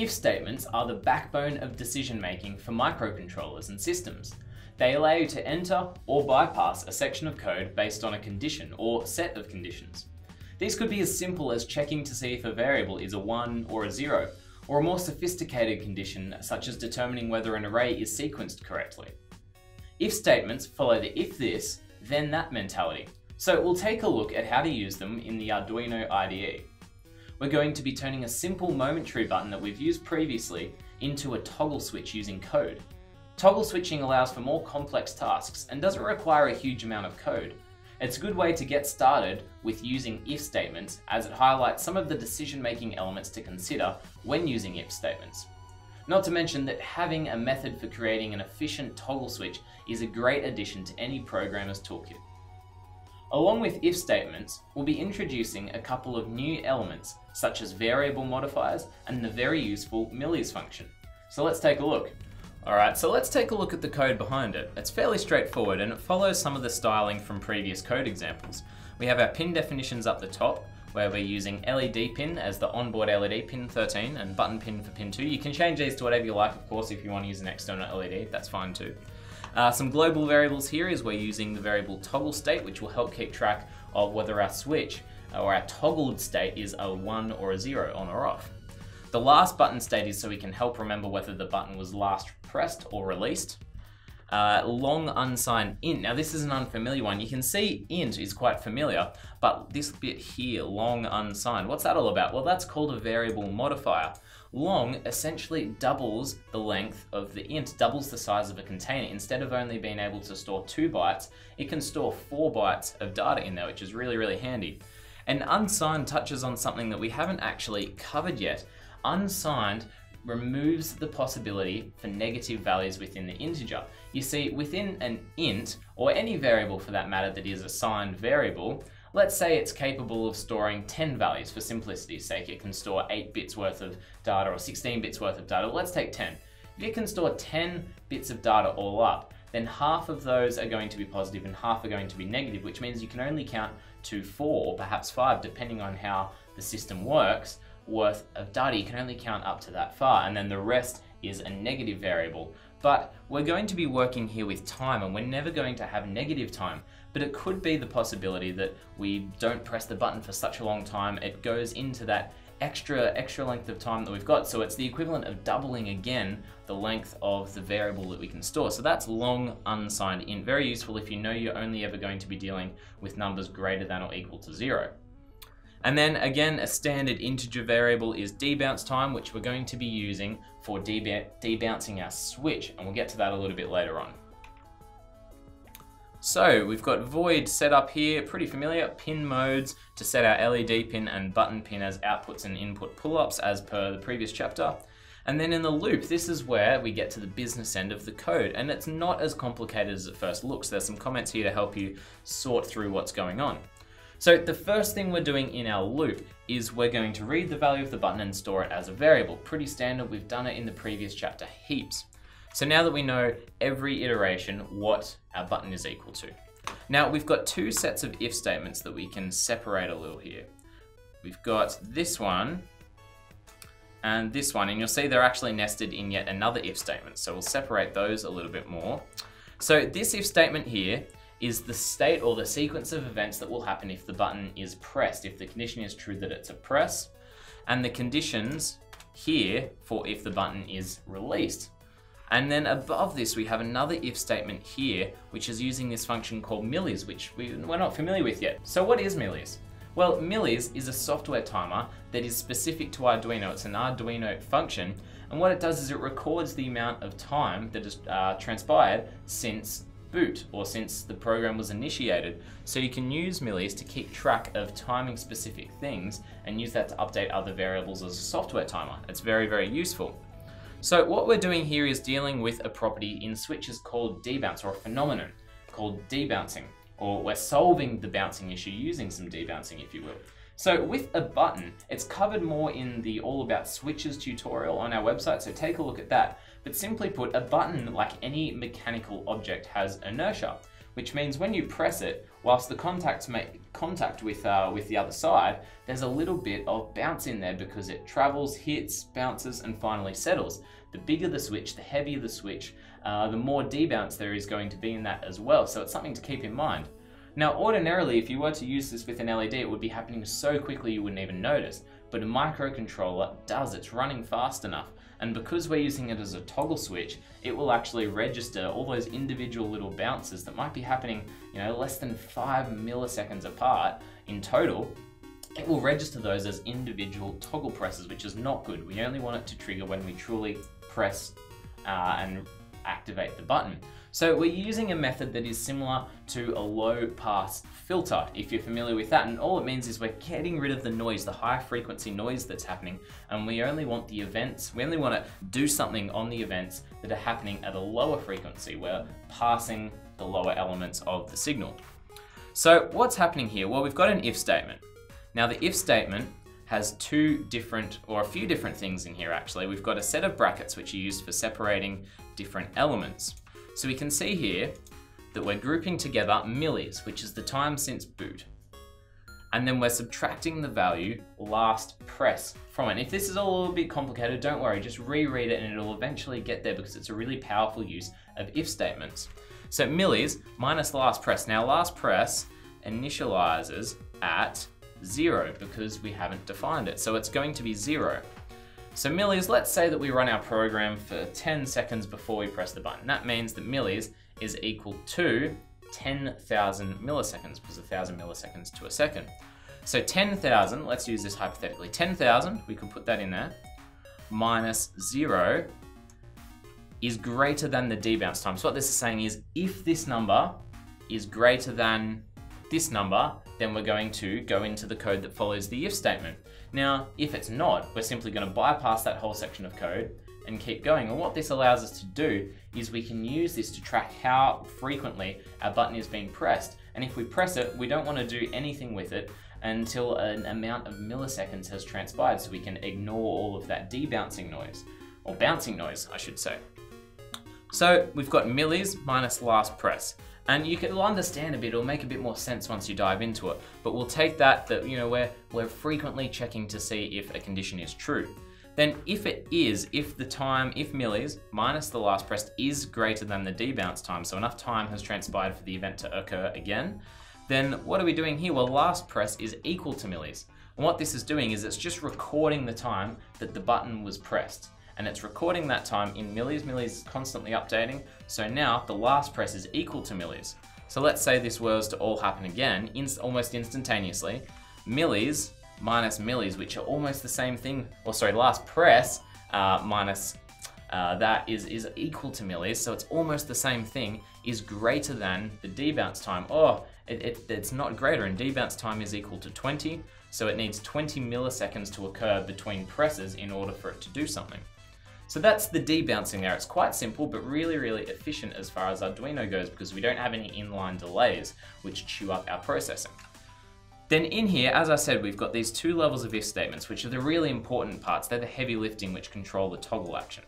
If statements are the backbone of decision making for microcontrollers and systems. They allow you to enter or bypass a section of code based on a condition or set of conditions. These could be as simple as checking to see if a variable is a 1 or a 0, or a more sophisticated condition such as determining whether an array is sequenced correctly. If statements follow the if this, then that mentality. So we'll take a look at how to use them in the Arduino IDE. We're going to be turning a simple momentary button that we've used previously into a toggle switch using code. Toggle switching allows for more complex tasks and doesn't require a huge amount of code. It's a good way to get started with using if statements as it highlights some of the decision-making elements to consider when using if statements. Not to mention that having a method for creating an efficient toggle switch is a great addition to any programmer's toolkit. Along with if statements, we'll be introducing a couple of new elements, such as variable modifiers and the very useful millis function. So let's take a look. Alright, so let's take a look at the code behind it. It's fairly straightforward and it follows some of the styling from previous code examples. We have our pin definitions up the top, where we're using LED pin as the onboard LED pin 13 and button pin for pin 2. You can change these to whatever you like, of course, if you want to use an external LED, that's fine too. Uh, some global variables here is we're using the variable toggle state, which will help keep track of whether our switch or our toggled state is a 1 or a 0 on or off. The last button state is so we can help remember whether the button was last pressed or released. Uh, long unsigned int. Now this is an unfamiliar one. You can see int is quite familiar, but this bit here, long unsigned, what's that all about? Well, that's called a variable modifier. Long essentially doubles the length of the int, doubles the size of a container. Instead of only being able to store two bytes, it can store four bytes of data in there, which is really, really handy. And unsigned touches on something that we haven't actually covered yet, unsigned removes the possibility for negative values within the integer. You see, within an int, or any variable for that matter that is a signed variable, let's say it's capable of storing 10 values for simplicity's sake. It can store 8 bits worth of data or 16 bits worth of data. Let's take 10. If it can store 10 bits of data all up, then half of those are going to be positive and half are going to be negative, which means you can only count to four or perhaps five, depending on how the system works, worth of data. You can only count up to that far, and then the rest is a negative variable. But we're going to be working here with time, and we're never going to have negative time. But it could be the possibility that we don't press the button for such a long time, it goes into that extra extra length of time that we've got. So it's the equivalent of doubling again the length of the variable that we can store. So that's long unsigned int. Very useful if you know you're only ever going to be dealing with numbers greater than or equal to zero. And then again, a standard integer variable is debounce time, which we're going to be using for debouncing our switch, and we'll get to that a little bit later on. So we've got void set up here, pretty familiar, pin modes to set our LED pin and button pin as outputs and input pull-ups as per the previous chapter. And then in the loop, this is where we get to the business end of the code, and it's not as complicated as it first looks. There's some comments here to help you sort through what's going on. So the first thing we're doing in our loop is we're going to read the value of the button and store it as a variable. Pretty standard, we've done it in the previous chapter heaps. So now that we know every iteration what our button is equal to. Now we've got two sets of if statements that we can separate a little here. We've got this one and this one, and you'll see they're actually nested in yet another if statement. So we'll separate those a little bit more. So this if statement here is the state or the sequence of events that will happen if the button is pressed, if the condition is true that it's a press, and the conditions here for if the button is released. And then above this, we have another if statement here, which is using this function called millis, which we, we're not familiar with yet. So what is millis? Well, millis is a software timer that is specific to Arduino. It's an Arduino function, and what it does is it records the amount of time that has uh, transpired since boot or since the program was initiated. So you can use millis to keep track of timing specific things and use that to update other variables as a software timer. It's very, very useful. So what we're doing here is dealing with a property in switches called debounce or a phenomenon called debouncing or we're solving the bouncing issue using some debouncing if you will. So with a button, it's covered more in the All About Switches tutorial on our website, so take a look at that. But simply put, a button, like any mechanical object, has inertia, which means when you press it, whilst the contacts make contact with, uh, with the other side, there's a little bit of bounce in there because it travels, hits, bounces, and finally settles. The bigger the switch, the heavier the switch, uh, the more debounce there is going to be in that as well. So it's something to keep in mind. Now, ordinarily, if you were to use this with an LED, it would be happening so quickly you wouldn't even notice. But a microcontroller does, it's running fast enough. And because we're using it as a toggle switch, it will actually register all those individual little bounces that might be happening, you know, less than five milliseconds apart in total. It will register those as individual toggle presses, which is not good. We only want it to trigger when we truly press uh, and activate the button. So we're using a method that is similar to a low pass filter, if you're familiar with that. And all it means is we're getting rid of the noise, the high frequency noise that's happening. And we only want the events, we only want to do something on the events that are happening at a lower frequency. We're passing the lower elements of the signal. So what's happening here? Well, we've got an if statement. Now the if statement has two different, or a few different things in here actually. We've got a set of brackets which are used for separating different elements. So we can see here that we're grouping together millis, which is the time since boot. And then we're subtracting the value last press from it. If this is a little bit complicated, don't worry, just reread it and it'll eventually get there because it's a really powerful use of if statements. So millis minus last press. Now last press initializes at zero because we haven't defined it. So it's going to be zero. So millis, let's say that we run our program for 10 seconds before we press the button. That means that millis is equal to 10,000 milliseconds, because 1,000 milliseconds to a second. So 10,000, let's use this hypothetically. 10,000, we could put that in there, minus zero is greater than the debounce time. So what this is saying is if this number is greater than this number, then we're going to go into the code that follows the if statement. Now, if it's not, we're simply going to bypass that whole section of code and keep going. And what this allows us to do is we can use this to track how frequently our button is being pressed. And if we press it, we don't want to do anything with it until an amount of milliseconds has transpired so we can ignore all of that debouncing noise, or bouncing noise, I should say. So we've got millis minus last press. And you can understand a bit, it'll make a bit more sense once you dive into it. But we'll take that, that you know, we're, we're frequently checking to see if a condition is true. Then if it is, if the time, if millis minus the last pressed is greater than the debounce time, so enough time has transpired for the event to occur again, then what are we doing here? Well, last press is equal to millis. And what this is doing is it's just recording the time that the button was pressed and it's recording that time in millis. Millis is constantly updating. So now the last press is equal to millis. So let's say this was to all happen again, almost instantaneously. Millis minus millis, which are almost the same thing, or sorry, last press uh, minus uh, that is, is equal to millis, so it's almost the same thing, is greater than the debounce time. Oh, it, it, it's not greater, and debounce time is equal to 20, so it needs 20 milliseconds to occur between presses in order for it to do something. So that's the debouncing there. It's quite simple, but really, really efficient as far as Arduino goes because we don't have any inline delays which chew up our processing. Then in here, as I said, we've got these two levels of if statements, which are the really important parts. They're the heavy lifting which control the toggle action.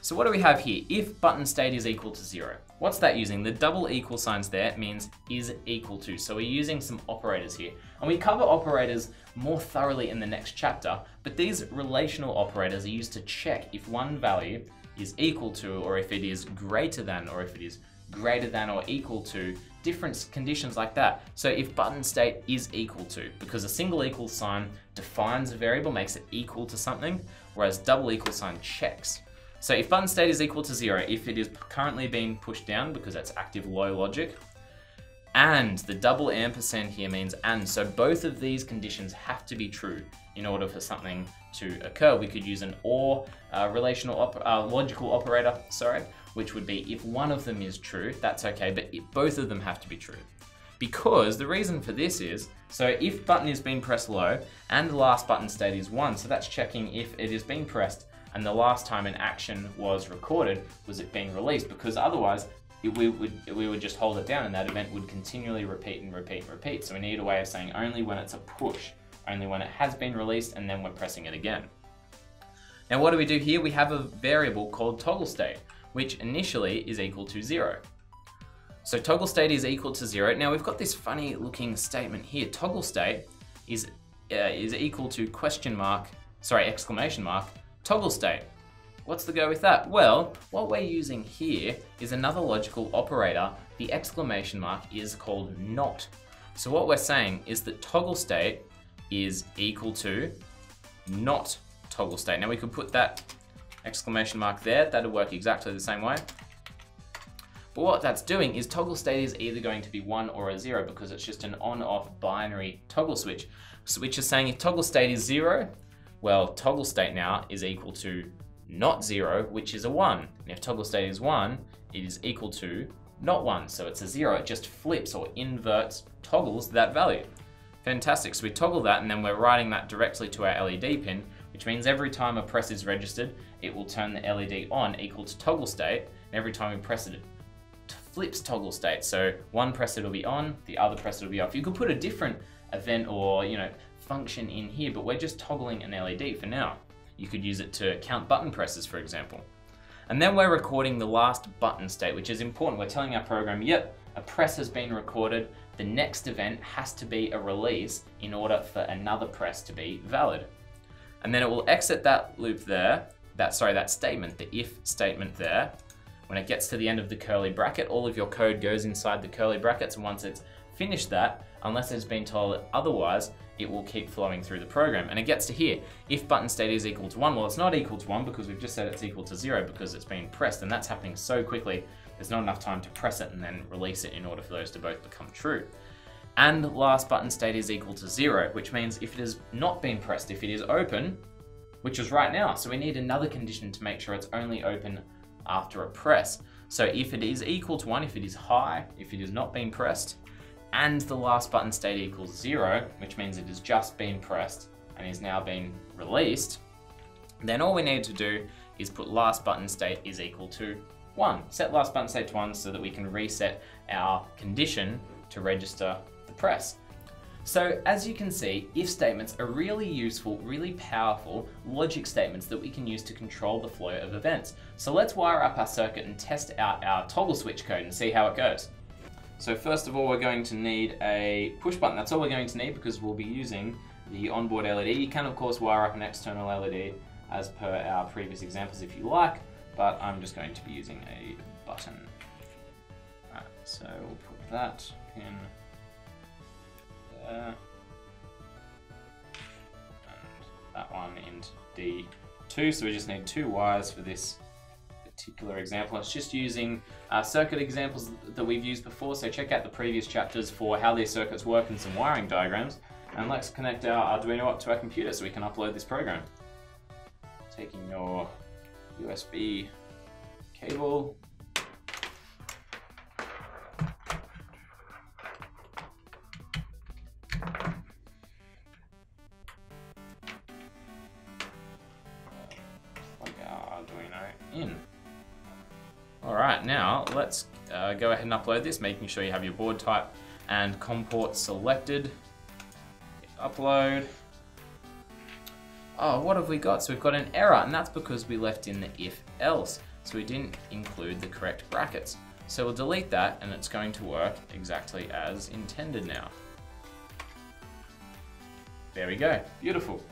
So what do we have here? If button state is equal to zero. What's that using? The double equal signs there means is equal to. So we're using some operators here. And we cover operators more thoroughly in the next chapter, but these relational operators are used to check if one value is equal to, or if it is greater than, or if it is greater than or equal to different conditions like that. So if button state is equal to, because a single equal sign defines a variable, makes it equal to something, whereas double equal sign checks. So if button state is equal to zero, if it is currently being pushed down because that's active low logic, and the double ampersand here means and, so both of these conditions have to be true in order for something to occur. We could use an OR uh, relational op uh, logical operator, sorry, which would be if one of them is true, that's okay, but both of them have to be true. Because the reason for this is, so if button is being pressed low and the last button state is one, so that's checking if it is being pressed and the last time an action was recorded was it being released because otherwise we, would, we would just hold it down and that event would continually repeat and repeat and repeat. So we need a way of saying only when it's a push, only when it has been released and then we're pressing it again. Now what do we do here? We have a variable called toggle state, which initially is equal to zero. So toggle state is equal to zero. Now we've got this funny looking statement here. Toggle state is, uh, is equal to question mark, sorry, exclamation mark, toggle state. What's the go with that? Well, what we're using here is another logical operator. The exclamation mark is called not. So what we're saying is that toggle state is equal to not toggle state. Now we could put that exclamation mark there. That'll work exactly the same way. But what that's doing is toggle state is either going to be one or a zero because it's just an on-off binary toggle switch. So which is saying if toggle state is zero, well, toggle state now is equal to not zero, which is a one. And if toggle state is one, it is equal to not one. So it's a zero, it just flips or inverts, toggles that value. Fantastic, so we toggle that and then we're writing that directly to our LED pin, which means every time a press is registered, it will turn the LED on equal to toggle state. And every time we press it, it flips toggle state. So one press it'll be on, the other press it'll be off. You could put a different event or you know function in here, but we're just toggling an LED for now. You could use it to count button presses, for example. And then we're recording the last button state, which is important. We're telling our program, yep, a press has been recorded. The next event has to be a release in order for another press to be valid. And then it will exit that loop there, that sorry, that statement, the if statement there. When it gets to the end of the curly bracket, all of your code goes inside the curly brackets. And once it's finished that, unless it's been told otherwise, it will keep flowing through the program. And it gets to here, if button state is equal to one, well, it's not equal to one because we've just said it's equal to zero because it's been pressed and that's happening so quickly, there's not enough time to press it and then release it in order for those to both become true. And last button state is equal to zero, which means if it has not been pressed, if it is open, which is right now, so we need another condition to make sure it's only open after a press. So if it is equal to one, if it is high, if it is not being pressed, and the last button state equals zero, which means it has just been pressed and is now being released, then all we need to do is put last button state is equal to one. Set last button state to one so that we can reset our condition to register the press. So as you can see, if statements are really useful, really powerful logic statements that we can use to control the flow of events. So let's wire up our circuit and test out our toggle switch code and see how it goes. So first of all, we're going to need a push button. That's all we're going to need because we'll be using the onboard LED. You can of course wire up an external LED as per our previous examples if you like, but I'm just going to be using a button. Right, so we'll put that in there. And that one into D2, so we just need two wires for this particular example. It's just using uh, circuit examples that we've used before, so check out the previous chapters for how these circuits work and some wiring diagrams. And let's connect our Arduino up to our computer so we can upload this program. Taking your USB cable, in. Alright, now let's uh, go ahead and upload this, making sure you have your board type and COM port selected. Upload. Oh, what have we got? So we've got an error, and that's because we left in the if else. So we didn't include the correct brackets. So we'll delete that, and it's going to work exactly as intended now. There we go, beautiful.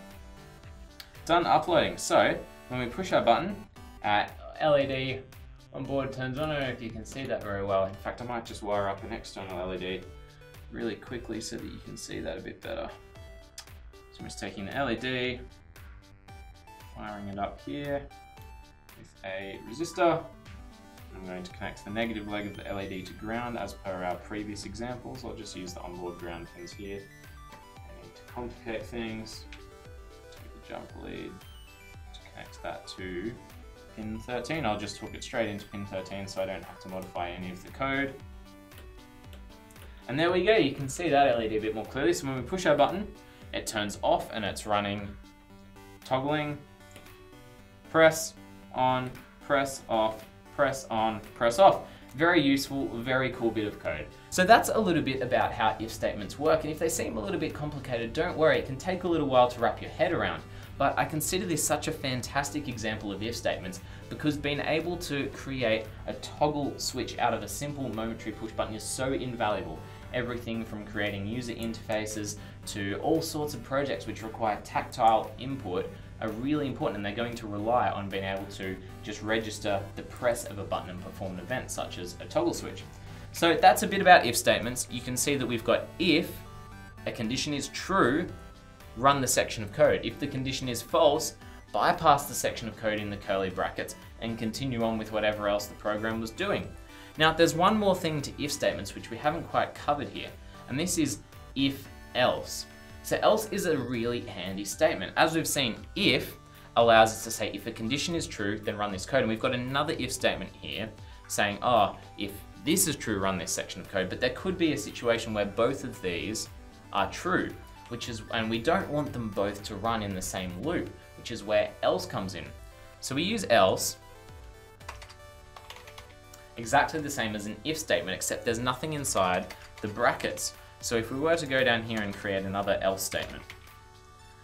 Done uploading. So when we push our button, uh, LED on board turns on. I don't know if you can see that very well. In fact, I might just wire up an external LED really quickly so that you can see that a bit better. So I'm just taking the LED, wiring it up here with a resistor. I'm going to connect the negative leg of the LED to ground as per our previous examples. I'll just use the onboard ground pins here. Need to complicate things. Take the jump lead to connect that to pin 13. I'll just hook it straight into pin 13 so I don't have to modify any of the code. And there we go, you can see that LED a bit more clearly. So when we push our button, it turns off and it's running, toggling, press, on, press, off, press, on, press, off. Very useful, very cool bit of code. So that's a little bit about how if statements work. And if they seem a little bit complicated, don't worry, it can take a little while to wrap your head around. But I consider this such a fantastic example of if statements because being able to create a toggle switch out of a simple momentary push button is so invaluable. Everything from creating user interfaces to all sorts of projects which require tactile input are really important and they're going to rely on being able to just register the press of a button and perform an event such as a toggle switch. So that's a bit about if statements. You can see that we've got if a condition is true, run the section of code. If the condition is false, bypass the section of code in the curly brackets and continue on with whatever else the program was doing. Now there's one more thing to if statements which we haven't quite covered here, and this is if else. So else is a really handy statement. As we've seen, if allows us to say if a condition is true, then run this code. And we've got another if statement here saying, oh, if this is true, run this section of code. But there could be a situation where both of these are true, which is, and we don't want them both to run in the same loop, which is where else comes in. So we use else exactly the same as an if statement, except there's nothing inside the brackets. So if we were to go down here and create another else statement.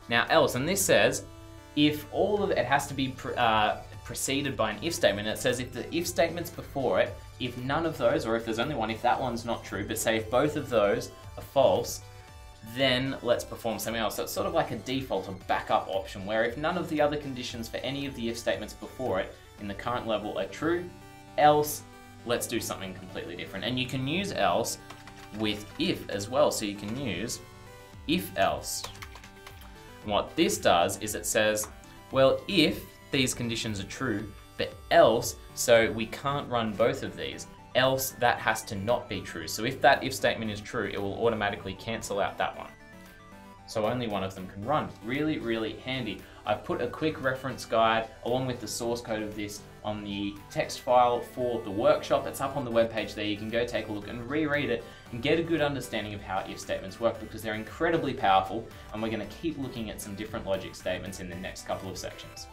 Now else, and this says, if all of it, has to be pre uh, preceded by an if statement, it says if the if statement's before it, if none of those, or if there's only one, if that one's not true, but say if both of those are false, then let's perform something else. So it's sort of like a default or backup option where if none of the other conditions for any of the if statements before it in the current level are true, else let's do something completely different. And you can use else with if as well. So you can use if else. What this does is it says, well, if these conditions are true, but else, so we can't run both of these, else that has to not be true. So if that if statement is true, it will automatically cancel out that one. So only one of them can run. Really, really handy. I've put a quick reference guide along with the source code of this on the text file for the workshop. It's up on the webpage there. You can go take a look and reread it and get a good understanding of how if statements work because they're incredibly powerful and we're going to keep looking at some different logic statements in the next couple of sections.